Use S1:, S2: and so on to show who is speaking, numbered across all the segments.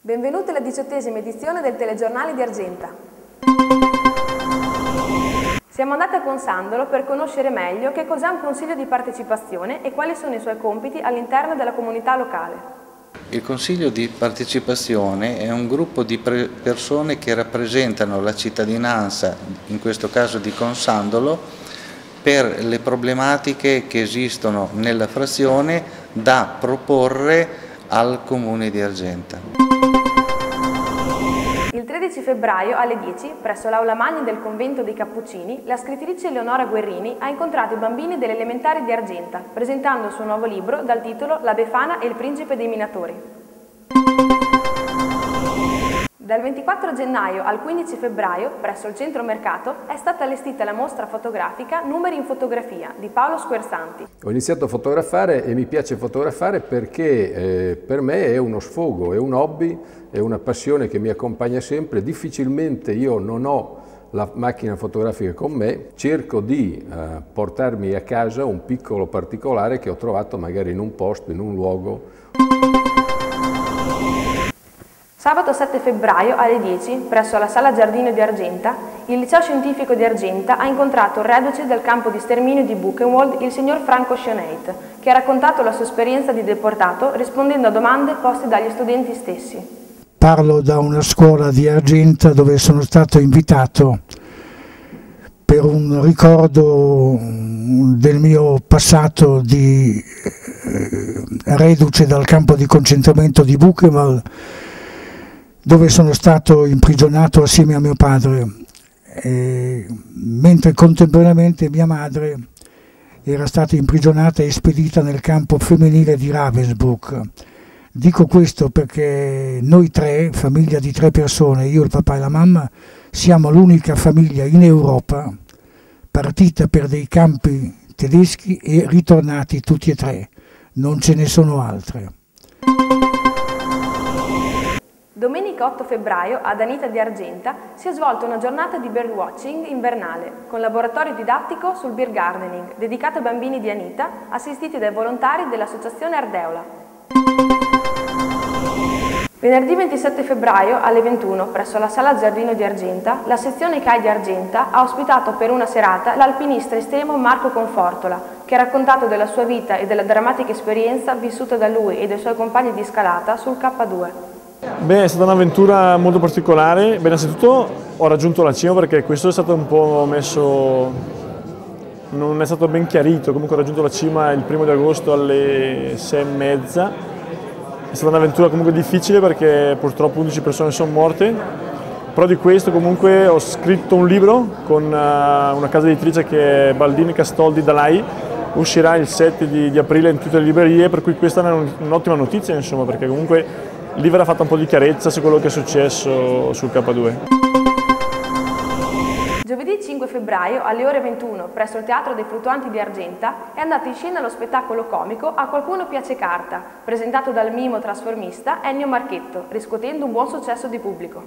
S1: Benvenuti alla diciottesima edizione del telegiornale di Argenta. Siamo andati a Consandolo per conoscere meglio che cos'è un consiglio di partecipazione e quali sono i suoi compiti all'interno della comunità locale.
S2: Il Consiglio di partecipazione è un gruppo di persone che rappresentano la cittadinanza, in questo caso di Consandolo, per le problematiche che esistono nella frazione da proporre al Comune di Argenta.
S1: Il 13 febbraio alle 10, presso l'Aula Magna del convento dei Cappuccini, la scrittrice Eleonora Guerrini ha incontrato i bambini delle elementari di Argenta, presentando il suo nuovo libro dal titolo La Befana e il principe dei minatori. Dal 24 gennaio al 15 febbraio, presso il centro mercato, è stata allestita la mostra fotografica Numeri in fotografia di Paolo Squersanti.
S3: Ho iniziato a fotografare e mi piace fotografare perché eh, per me è uno sfogo, è un hobby, è una passione che mi accompagna sempre. Difficilmente io non ho la macchina fotografica con me, cerco di eh, portarmi a casa un piccolo particolare che ho trovato magari in un posto, in un luogo
S1: Sabato 7 febbraio alle 10, presso la Sala Giardino di Argenta, il Liceo Scientifico di Argenta ha incontrato il reduce del campo di sterminio di Buchenwald, il signor Franco Schioneit, che ha raccontato la sua esperienza di deportato rispondendo a domande poste dagli studenti stessi.
S4: Parlo da una scuola di Argenta dove sono stato invitato per un ricordo del mio passato di eh, reduce dal campo di concentramento di Buchenwald dove sono stato imprigionato assieme a mio padre, e, mentre contemporaneamente mia madre era stata imprigionata e spedita nel campo femminile di Ravensbrück. Dico questo perché noi tre, famiglia di tre persone, io, il papà e la mamma, siamo l'unica famiglia in Europa partita per dei campi tedeschi e ritornati tutti e tre, non ce ne sono altre.
S1: Domenica 8 febbraio ad Anita di Argenta si è svolta una giornata di birdwatching invernale con laboratorio didattico sul beer gardening dedicato ai bambini di Anita assistiti dai volontari dell'associazione Ardeola. Venerdì 27 febbraio alle 21 presso la Sala Giardino di Argenta la sezione CAI di Argenta ha ospitato per una serata l'alpinista estremo Marco Confortola che ha raccontato della sua vita e della drammatica esperienza vissuta da lui e dai suoi compagni di scalata sul K2.
S5: Beh, è stata un'avventura molto particolare. Beh, innanzitutto ho raggiunto la cima perché questo è stato un po' messo, non è stato ben chiarito. Comunque ho raggiunto la cima il primo di agosto alle sei e mezza. È stata un'avventura comunque difficile perché purtroppo 11 persone sono morte. Però di questo comunque ho scritto un libro con eh, una casa editrice che è Baldini Castoldi Dalai uscirà il 7 di, di, aprile in tutte le librerie, per cui questa è un'ottima notizia, insomma, perché comunque lì verrà fatta un po' di chiarezza su quello che è successo sul K2.
S1: Giovedì 5 febbraio alle ore 21 presso il Teatro dei Fluttuanti di Argenta è andato in scena lo spettacolo comico A qualcuno piace carta, presentato dal mimo trasformista Ennio Marchetto, riscuotendo un buon successo di pubblico.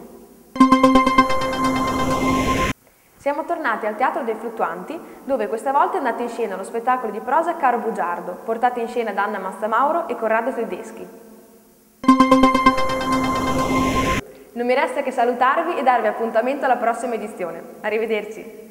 S1: Siamo tornati al Teatro dei Fluttuanti, dove questa volta è andato in scena lo spettacolo di prosa Caro Bugiardo, portato in scena da Anna Massamauro e Corrado Tedeschi. Non mi resta che salutarvi e darvi appuntamento alla prossima edizione. Arrivederci!